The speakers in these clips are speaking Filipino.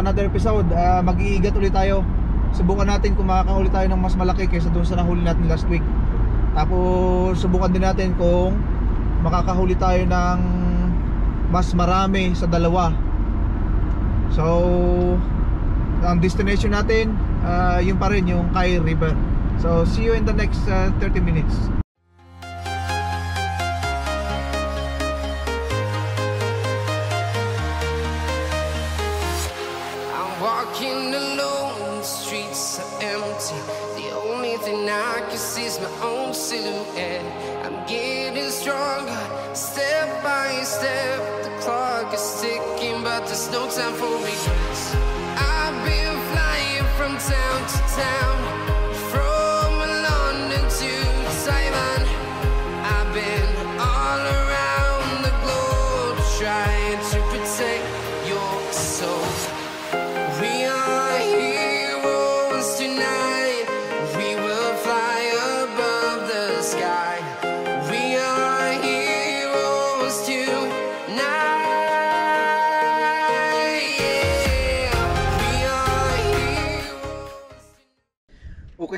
another episode. Uh, Mag-iigat ulit tayo. Subukan natin kung makakahuli tayo ng mas malaki kaysa doon sa nahuli natin last week. Tapos subukan din natin kung makakahuli tayo ng mas marami sa dalawa. So, ang destination natin, uh, yun pa rin yung Kai River. So, see you in the next uh, 30 minutes. Silhouette.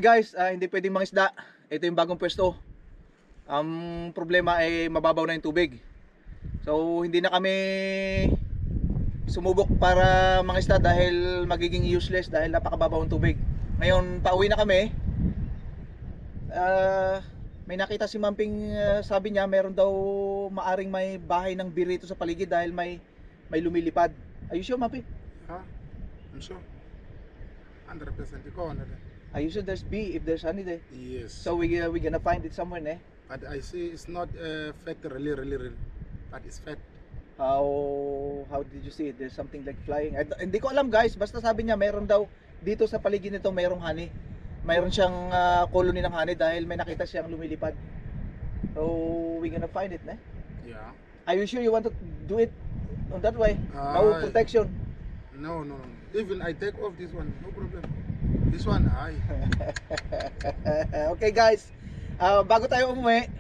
guys, uh, hindi pwedeng mangisda. Ito yung bagong pwesto. Ang problema ay mababaw na yung tubig. So hindi na kami sumubok para mangisda dahil magiging useless dahil napakababaw ang tubig. Ngayon, pauwi na kami. Uh, may nakita si Mamping uh, sabi niya meron daw maaring may bahay ng birito sa paligid dahil may may lumilipad. Are you sure, Mamping? Ha? I'm sure. 100% ikaw, ano 100%. I usually there's bee if there's honey there. Yes. So we uh, we're gonna find it somewhere, ne? But I say it's not uh, fat really, really, really, but it's fat. How how did you see it? There's something like flying. I, hindi ko alam guys, basta sabi niya meron daw dito sa paligid nito merong honey. Mayroon siyang uh, colony ng honey dahil may nakita siyang lumilipad. So we're gonna find it, ne? Yeah. Are you sure you want to do it on that way? Uh, no ah, protection. No, no, no. Even I take off this one, no problem. This one, I. okay guys, ah, bago tayo umuwi,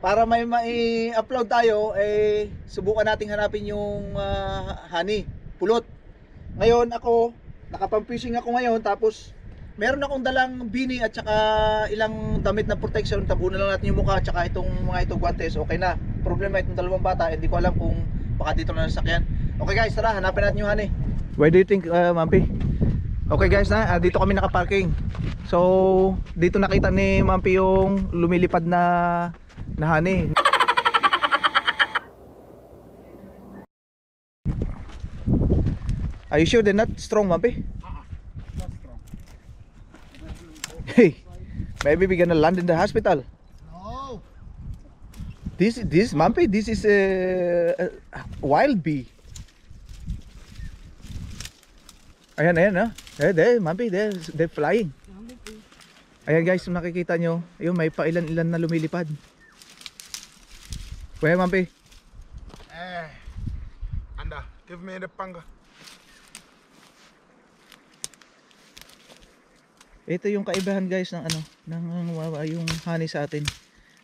para may mai-upload tayo, eh, subukan nating hanapin yung ah, honey, pulot. Ngayon ako, nakapang-fishing ako ngayon, tapos meron akong dalang bini at saka ilang damit na protection, tabunan lang natin yung mukha at saka itong mga ito guantes, okay na. Problema itong dalawang bata, hindi ko alam kung baka dito na nasakyan. Okay guys, tara, hanapin natin yung honey. Where do you think, uh, Mampi? Okay guys na, ah, dito kami nakaparking. So, dito nakita ni Mampi yung lumilipad na na honey. Are you sure they're not strong, Mampi? Strong. Hey, maybe we're gonna land in the hospital. No. This, this, Mampi, this is a, a wild bee. Ayan, ayan, ah. Eh, there, Mampi, they're, they're flying. Ayan guys, kung nakikita nyo, ayun, may pa ilan-ilan na lumilipad. Kuya, Mampi. Eh. Anda, give me the panga. Ito yung kaibahan guys ng ano, ng uh, yung honey sa atin.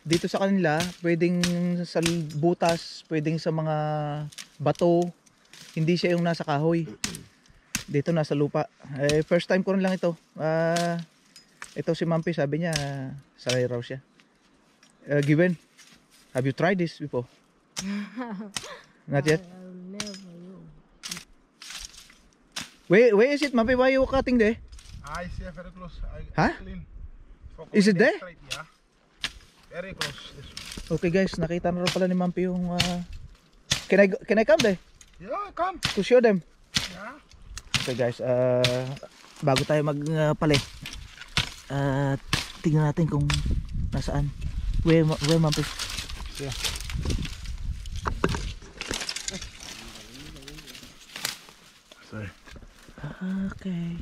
Dito sa kanila, pwedeng sa butas, pwedeng sa mga bato. Hindi siya yung nasa kahoy. Dito nasa lupa. Eh, first time ko rin lang ito. Ah, ito si Mampi sabi niya, uh, sanay raw siya. Uh, Given, have you tried this before? Not yet? Where, where is it, Mampi? Why you cutting there? I see very close. I Huh? Clean. Is it there? Straight, yeah. Very close. This one. Okay guys, nakita na rin pala ni Mampi yung ah, Can I can I come there Yeah, come. to show them? Yeah. Okay guys, ah, bago tayo magpalit. Uh, tingnan natin kung nasaan. Where where Mampi? Yeah. Sorry. Okay.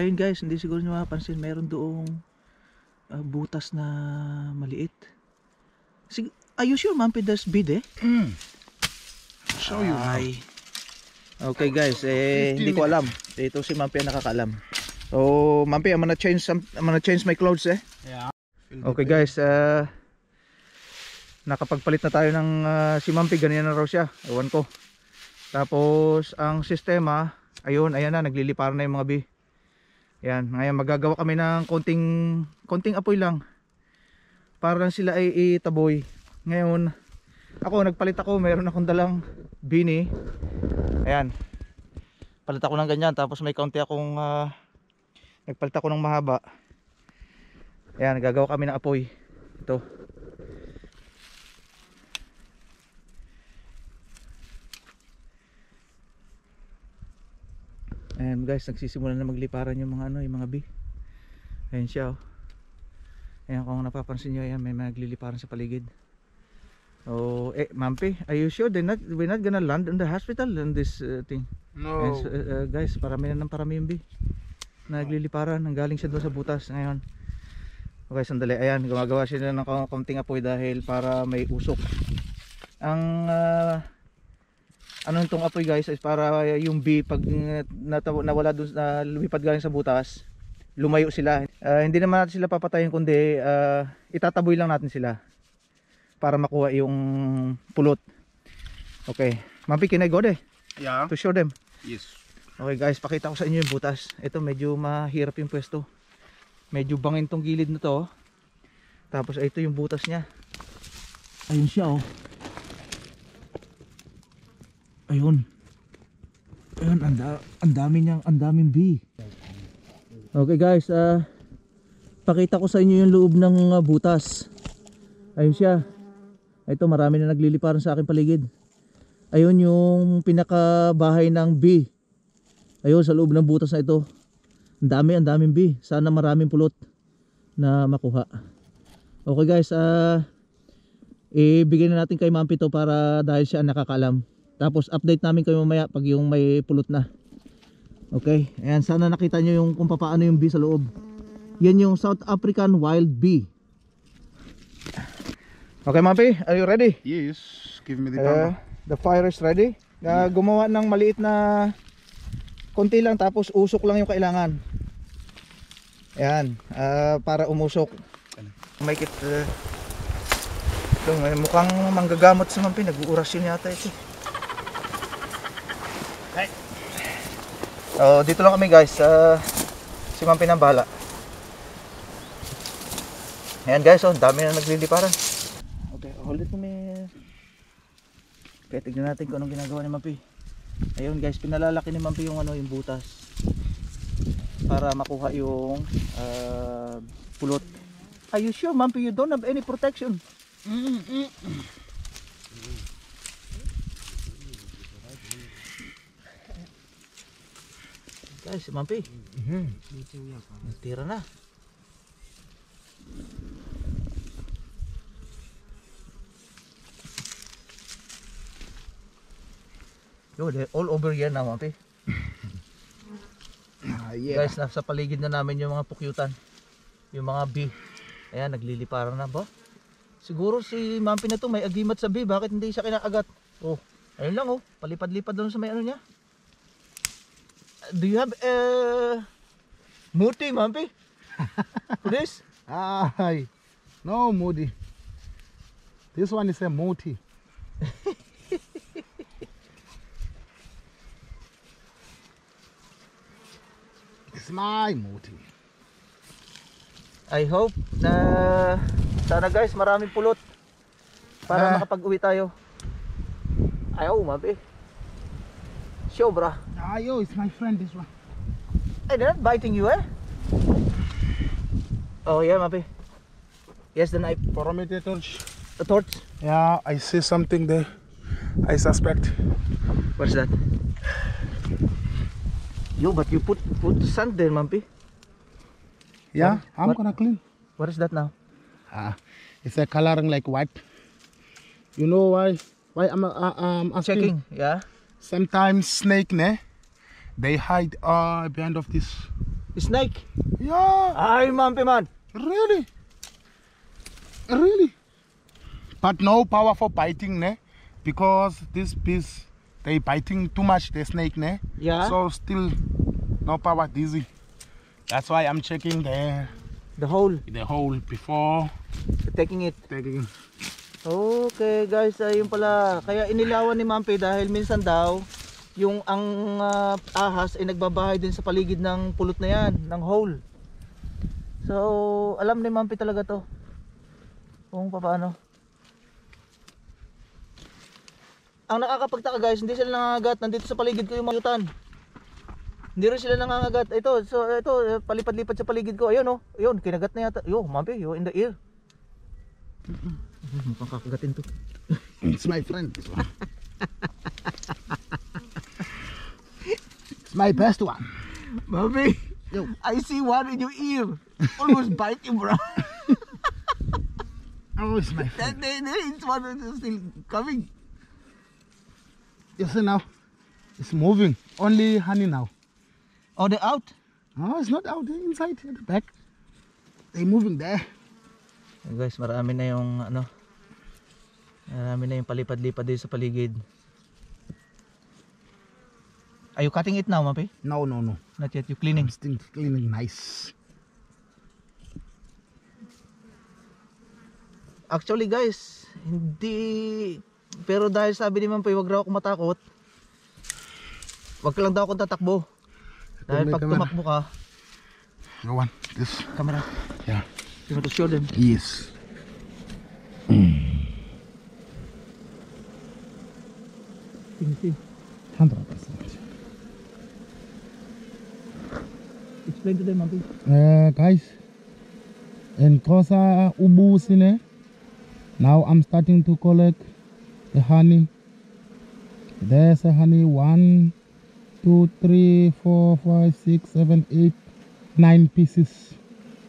Ayun guys, hindi siguro nyo mapapansin, mayroon doong ah, butas na maliit. Sig Are you sure Mampi there's bid eh? Show you now. Ay. Okay guys, eh 15 hindi ko alam. Ito si Mampi ang nakakaalam. So, Mampi, I'm gonna change some I'm gonna change my clothes eh. Yeah. Okay guys, uh, nakapagpalit na tayo ng ah, si Mampi, ganyan na raw siya. Ewan ko. Tapos ang sistema, ayun, ayan na, nagliliparan na yung mga bi. Ayan, ngayon magagawa kami ng konting, konting apoy lang. Para lang sila ay itaboy. Ngayon, ako nagpalit ako, meron akong dalang bini. Ayan. Palit ako ng ganyan, tapos may kaunti akong ah, nagpalit ako ng mahaba. Ayan, gagawa kami ng apoy. Ito. Ayan guys, nagsisimula na magliparan yung mga ano, yung mga bee. Ayan siya oh. Ayan kung napapansin nyo, ayan, may magliliparan sa paligid. Oh, eh, Mampi, are you sure they're not, we're not gonna land in the hospital on this uh, thing? No. So, uh, uh, guys, parami na ng parami yung bee. Nagliliparan, nanggaling siya doon sa butas ngayon. Okay, sandali. Ayan, gumagawa siya ng kaunting apoy dahil para may usok. Ang ah, ano itong apoy guys is para yung bee pag uh, nataw- nawala doon na lumipad galing sa butas, lumayo sila. Ah, hindi naman natin sila papatayin kundi ah, itataboy lang natin sila para makuha yung pulot. Okay. Mampi, can I go there Yeah. to show them? Yes. Okay guys, pakita ko sa inyo yung butas. Ito medyo mahirap yung pwesto. Medyo bangin tong gilid na to. oh. Tapos ito yung butas niya. Ayun siya oh. Ayun. Ayun, ang, da ang dami niyang, ang daming bee. Okay guys, ah pakita ko sa inyo yung loob ng ah, butas. Ayun siya. Ito marami na nagliliparan sa aking paligid. Ayun yung pinakabahay ng bee. Ayun sa loob ng butas na ito. Ang dami, ang daming bee. Sana maraming pulot na makuha. Okay guys, ah ibigay na natin kay Ma'am Pito para dahil siya ang nakakaalam. Tapos update namin kayo mamaya pag yung may pulot na. Okay, ayan sana nakita nyo yung kung paano yung bee sa loob. Yan yung South African wild bee. Okay Ma'am Pi, are you ready? Yes. Give me the Uh, the fire is ready. Na gumawa ng maliit na konti lang tapos usok lang yung kailangan. Ayan, ah, para umusok. Make it uh, ito, may mukhang manggagamot sa mampi, nag-uurasyon yata ito. Oh, dito lang kami guys. ah, si Mampi ng bahala. Ayan guys, oh, ang dami na nagliliparan. Okay, hold it for me. Kaya tignan natin kung anong ginagawa ni Mampi. Ayun guys, pinalalaki ni Mampi yung ano, yung butas. Para makuha yung ah, pulot. Are you sure Mampi you don't have any protection? Guys, si Mampi. Natira na. Yo, all over here now, Mampi. Ah, yeah. Guys, nasa paligid na namin yung mga pukyutan. Yung mga bee. Ayan, nagliliparan na ba? Siguro si Mampi na to may agimat sa bee. Bakit hindi siya kinakagat? Oh, ayun lang oh. Palipad-lipad doon sa may ano niya. Do you have uh, muti, Mampi? This? Ay. No, Moody. This one is a multi. my multi. I hope na sana guys maraming pulot para Ah. makapag-uwi tayo. Ayaw, Mampi. Sobra. Ah, yo, it's my friend, this one. Hey, they're not biting you, eh? Oh, yeah, Mapi. Yes, the knife. Parameter torch. The torch. Yeah, I see something there. I suspect. What's that? Yo, but you put put sand there, Mapi. Yeah, What- I'm what- gonna clean. What is that now? Ah, it's a coloring like white. You know why? Why I'm uh, um asking? Checking. Yeah. Sometimes snake, ne? They hide uh behind of this. Snake. Yeah, Ay, Mapi man. really, really. But no power for biting, ne? Because this bees they biting too much the snake, ne? Yeah. So still no power dizzy. That's why I'm checking the the hole. the hole before Taking it. taking. Okay, guys, ayun pala. Kaya inilawan ni Mapi dahil minsan daw yung ang ah, ahas ay nagbabahay din sa paligid ng pulot na yan, ng hole. So, alam ni Mampi talaga to. Kung paano. Ang nakakapagtaka guys, hindi sila nangangagat. Nandito sa paligid ko yung mayutan. Hindi rin sila nangangagat. Ito, so ito, eh, palipad-lipad sa paligid ko. Ayun oh. Ayun, kinagat na yata. Yo, Mampi, yo, in the ear. Mukhang kakagatin to. It's my friend. This one. it's my best one. Mampi, Yo. I see one in your ear. Almost bite you, bro. Oh, it's my friend. That there, there is one that's still coming. You see now? It's moving. Only honey now. Oh, they're out? Oh, it's not out. They're inside at the back. They moving there. Hey guys, marami na yung ano. Marami na yung palipad-lipad din sa paligid. Are you cutting it now, Mapi? No, no, no. Not yet. You cleaning. I'm still cleaning nice. Actually guys, hindi pero dahil sabi ni Mampay wag raw ako matakot. Wag lang daw akong tatakbo. Dahil pag camera. tumakbo ka, Go on. This. camera, Yeah. you want to show them. Yes. Hundred percent. Explain to them, Mampay. Uh, guys, in Kosa Ubu Sine, now I'm starting to collect the honey. There's a honey one, two, three, four, five, six, seven, eight, nine pieces.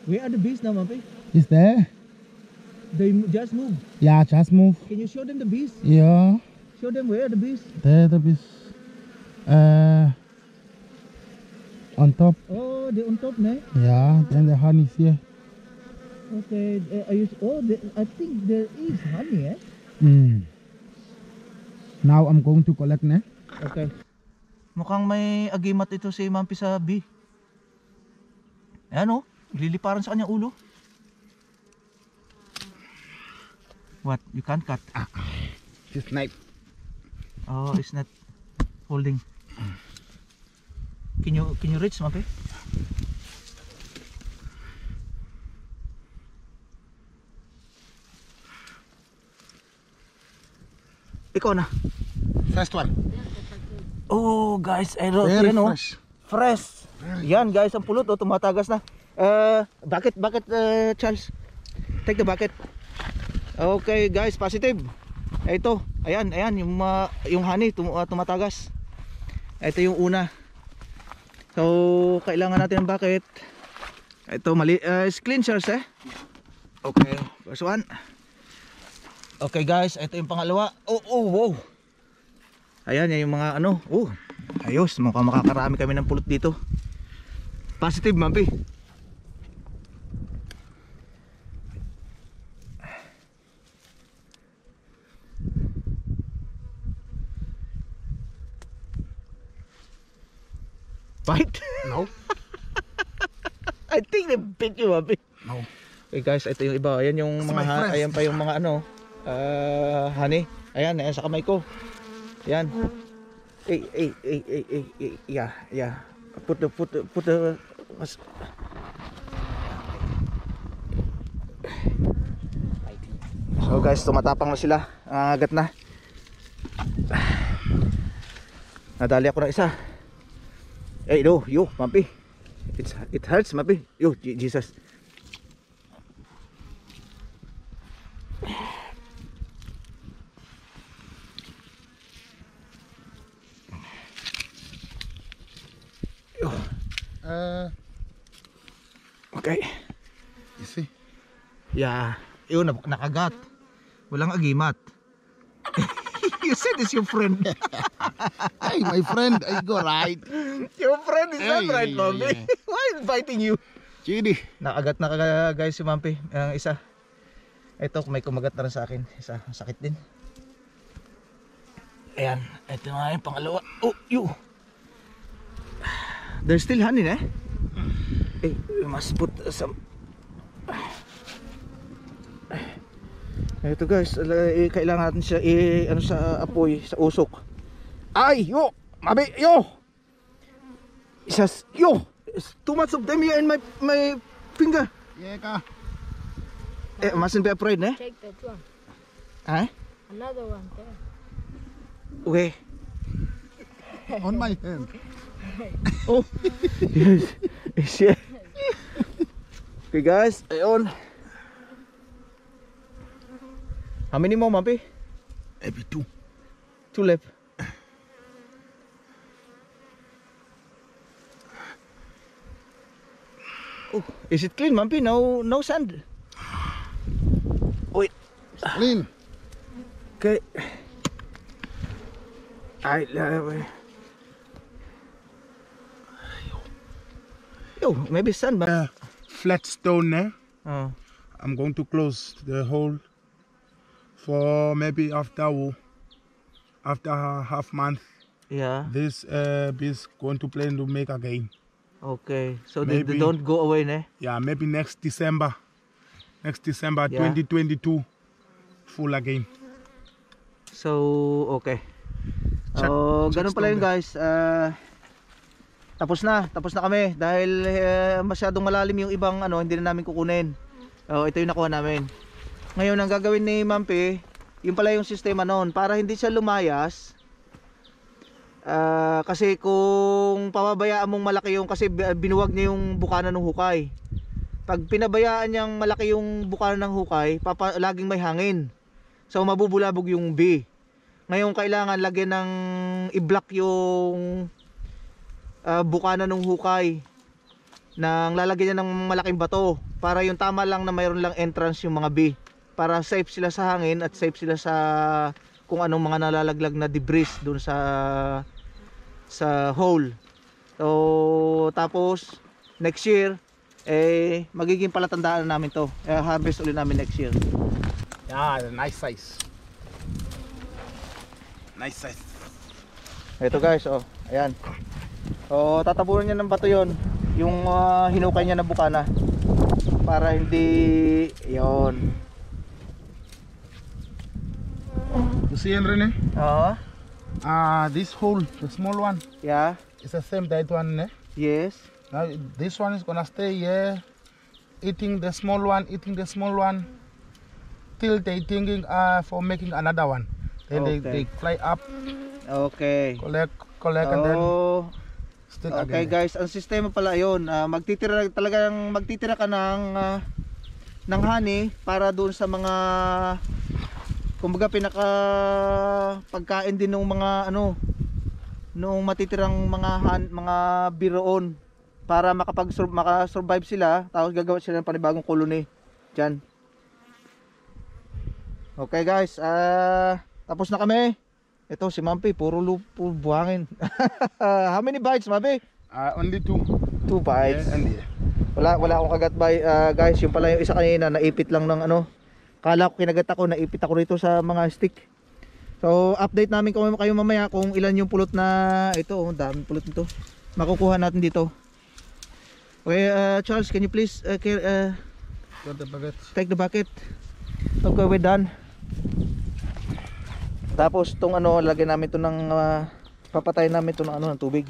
Where are the bees now, Mampay? Is there? They just moved. Yeah, just move. Can you show them the bees? Yeah, Show them where are the bees? there the bees. Uh, on top. Oh, they're on top, ne? Yeah, then the honey is here. Okay. Uh, are you, oh, I think there is honey, eh? Mm. Now I'm going to collect, ne? Okay. Mukhang may agimat ito si Mampi sa B. Ayan o, liliparan sa kanyang ulo. What? You can't cut? This knife. Oh, it's not holding. Can you can you reach, Mampi? Ikaw na. First one. Oh, guys, I wrote Very yan, oh. fresh. Fresh. Yan guys, ang pulot oh, tumatagas na. Uh, bucket, bucket uh, Charles. Take the bucket. Okay guys, positive. Ito, ayan, ayan yung mga yung honey tum, uh, tumatagas. Ito yung una. So, kailangan natin ng bucket. Ito mali uh, is clean Charles eh. Okay, first one. Okay guys, ito yung pangalawa. Oh, oh, wow. Ayan, yan yung mga ano. Oh, ayos. Mukhang makakarami kami ng pulot dito. Positive, Mampi. Bite? No. I think they bit you, Mampi. No. Okay guys, ito yung iba. Ayan yung That's mga, ayan pa yung mga ano, ah, honey. Ayan, ayan sa kamay ko. Ayan. Eh, eh, eh, eh, eh, eh, yeah, yeah. Put the, put the, put the, mas, So guys, tumatapang na sila. Ang agat na. Nadali ako ng isa. Eh, no, yo, Mampi. It's, it hurts, Mampi. Yo, Je- Jesus. Uh, Okay. you see? Yeah. Yun, nak- nakagat. Walang agimat. you said it's your friend. Hey, my friend, I go right. your friend is not Hey, right, yeah, Mampi. yeah. Why is fighting you? Chidi. Nakagat na ka guys si Mampi. Ang isa. Ito, may kumagat na rin sa akin. Isa, sakit din. Ayan. Ito nga yung pangalawa. Oh, you. There's still honey, eh? Eh, we must put some... Ito guys, eh, kailangan natin siya i ano sa apoy, sa usok. Ay, yo! Mabi, yo! Isas, yo! It's too much of them here in my, my finger. Yeah, ka. Eh, mustn't be afraid, eh? Take that one. Huh? Another one there. Okay. On my hand. Oh! yes. Yes, yeah. Okay guys, ayun. How many more, Mabi? Maybe two. Two left. Oh, is it clean, Mampy? No, no sand. Wait. Clean. Okay. Ay, la- Yo, maybe sand ba? Uh, flat stone there. Oh. I'm going to close the hole for maybe after after half month. Yeah. This uh, is going to plan to make again. Okay. So they, they don't go away, ne? Yeah, maybe next December. Next December Yeah. 2022 full again. So, okay. Check- oh, check ganun pala yun guys. uh, tapos na, tapos na kami dahil eh, masyadong malalim yung ibang ano, hindi na namin kukunin. Oh, ito yung nakuha namin. Ngayon ang gagawin ni Mampi, yung pala yung sistema noon para hindi siya lumayas. Ah, kasi kung pababayaan mong malaki yung kasi bi- binuwag niya yung bukana ng hukay. Pag pinabayaan niyang malaki yung bukana ng hukay, papa, laging may hangin. So mabubulabog yung B. Ngayon kailangan lagyan ng i-block yung ah, bukana ng hukay nang lalagyan niya ng malaking bato para yung tama lang na mayroon lang entrance yung mga B para safe sila sa hangin at safe sila sa kung anong mga nalalaglag na debris doon sa sa hole. So tapos next year eh magiging palatandaan na namin to. Eh, harvest ulit namin next year. Yeah, nice size. Nice size. Ito guys, oh. Ayan. So, tatabunan niya ng bato yon yung ah, hinukay niya na bukana para hindi yon. See, Rene? Oo. Uh, this hole, the small one, yeah. is the same that one. Eh? Yes. Now this one is gonna stay here, eating the small one, eating the small one, till they thinking uh, for making another one. Then they, Okay. they fly up, Okay. collect, collect, and then Oh, still okay again. guys, ang sistema pala 'yon. Ah, magtitira talagang magtitira ka ng ah, ng honey para doon sa mga kumbaga pinaka pagkain din ng mga ano nung matitirang mga han, mga biroon para makapag maka-survive sila tapos gagawa sila ng panibagong colony diyan. Okay guys, ah tapos na kami. Ito si Mampi, puro lupo buhangin. How many bites, Mampi? Uh, only two. Two bites. Yeah, and yeah. Wala wala akong kagat by ah, guys, yung pala yung isa kanina naipit lang ng ano. Kala ko kinagat ako, naipit ako rito sa mga stick. So, update namin kung kayo mamaya kung ilan yung pulot na ito, oh, dami pulot nito. Makukuha natin dito. Okay, ah, Charles, can you please uh, care, Got the bucket. take the bucket. Okay, we're done. Tapos tong ano, lagyan namin to ng ah, papatayin namin to ng ano ng tubig.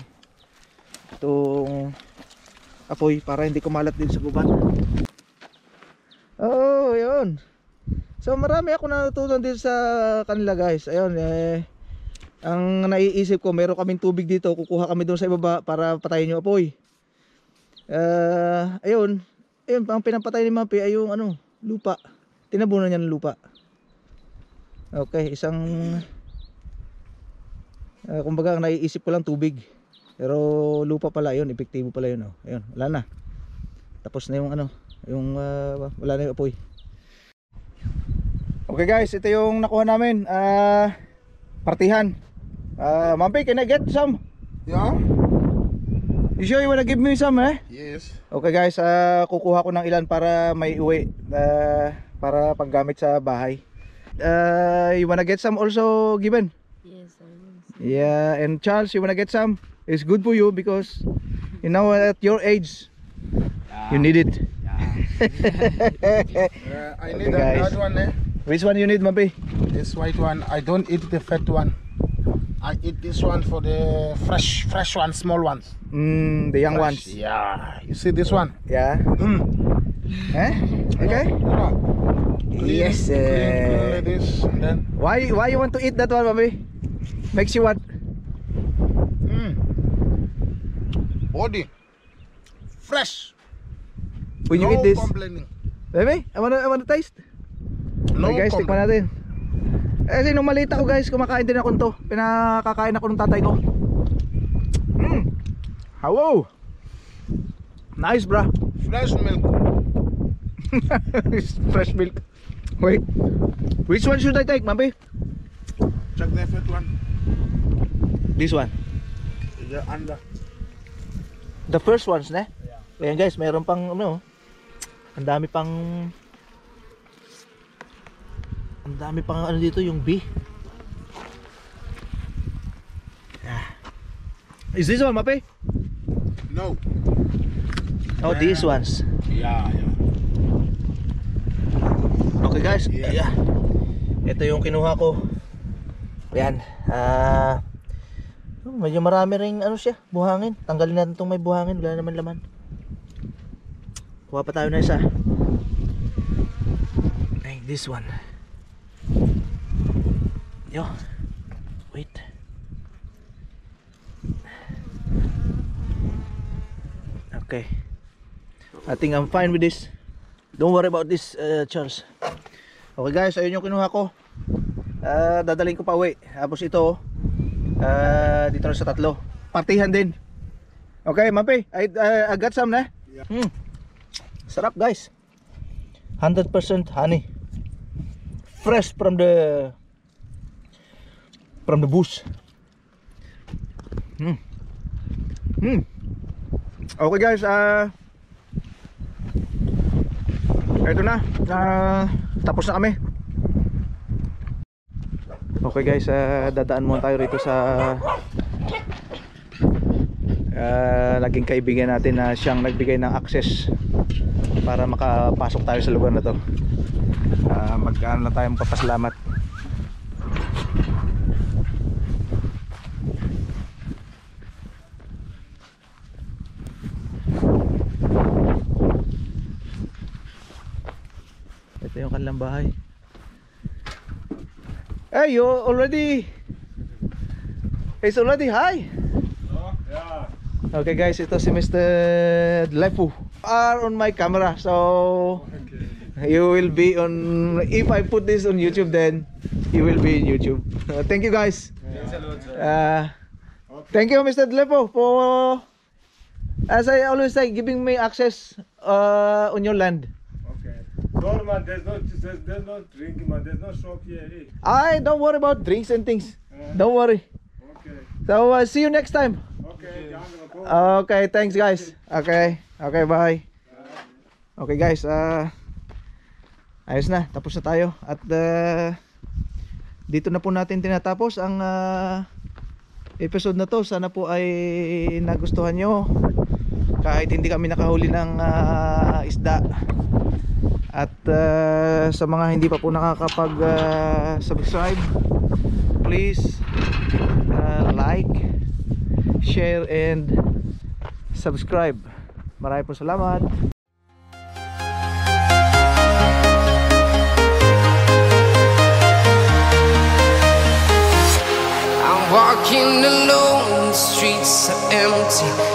Itong apoy para hindi kumalat din sa gubat. Oh, yun. So marami ako natutunan din sa kanila guys. Ayun eh ang naiisip ko, meron kaming tubig dito, kukuha kami doon sa ibaba para patayin yung apoy. Ah, ayun. Ayun, ang pinapatay ni Mapi ay yung ano, lupa. Tinabunan niya ng lupa. Okay, isang ah, kumbaga ang naiisip ko lang tubig. Pero lupa pala yun, epektibo pala yun. Oh. Ayun, wala na. Tapos na yung ano, yung ah, wala na yung apoy. Okay guys, ito yung nakuha namin. Ah, partihan. Ah, Mapi, can I get some? Yeah? You sure you wanna give me some eh? Yes. Okay guys, ah, kukuha ko ng ilan para may uwi ah, para paggamit sa bahay. Uh, you wanna get some also given? Yes, I will. Yeah, and Charles, you wanna get some? It's good for you because you know at your age you need it. Uh, I Okay, need guys. that one. Eh? Which one you need, Mabi? This white one. I don't eat the fat one. I eat this one for the fresh, fresh ones, small ones. Mm, the young Fresh, ones. Yeah. You see this one? Yeah. Mm. Eh? Okay. Yeah. Clean, Yes, Clean, clean this, and then. Why why you want to eat that one, Mami? Makes you what? Mm. Body. Fresh. When you eat this. complaining. Baby, I wanna, I wanna taste. No okay guys, tikman complaining. natin. Eh, kasi nung maliit ako guys, kumakain din ako nito. Pinakakain ako ng tatay ko. Mm. Hello. Nice, bra. Fresh milk. Fresh milk. Wait. Which one should I take, Mami? Check the fat one. This one. The under. The first ones, ne? Ayan guys, meron pang ano. Ang dami pang Ang dami pang ano dito yung B. Ah. Is this one, Mape? No. Oh, these ones. Yeah, yeah. Okay guys, Yeah. yeah. Ito yung kinuha ko. Ayan. Ah, oh, medyo marami ring ano siya, buhangin. Tanggalin natin tong may buhangin, wala naman laman. Kuha pa tayo na isa. Ay, this one. Yo. Wait. Okay. I think I'm fine with this. Don't worry about this, uh, Charles. Okay guys, ayun yung kinuha ko. Ah, dadalhin ko pa uwi. Tapos ito, ah, dito sa tatlo. Partihan din. Okay, Mapi, I, I, I got some na. Hmm. Sarap guys. 100% honey. Fresh from the from the bush. Hmm. Hmm. Okay guys, ah ito na. ah, tapos na kami. Okay guys, ah, dadaan muna tayo rito sa ah, naging kaibigan natin na siyang nagbigay ng access para makapasok tayo sa lugar na to. Ah, magkaan na tayo magpapasalamat. Ito yung kanilang bahay. Hey, you already It's already high. Okay guys, ito si Mr. Lefu. Are on my camera, so you will be on. If I put this on YouTube, then you will be in YouTube. Uh, thank you guys. Uh, thank you, Mr. Lefu, for as I always say, giving me access uh, on your land. No, man, there's no, there's, there's no drinking, man. There's no shop here. Eh? I don't worry about drinks and things. Don't worry. Okay. So uh, see you next time. Okay. Okay, thanks guys. Okay. Okay, bye. Okay guys, ah ayos na, tapos na tayo at ah, dito na po natin tinatapos ang ah, episode na to. Sana po ay nagustuhan nyo kahit hindi kami nakahuli ng ah, isda. At ah, sa mga hindi pa po nakakapag ah, subscribe, please ah, like, share and subscribe. Maraming po salamat. Walking alone, the streets are empty.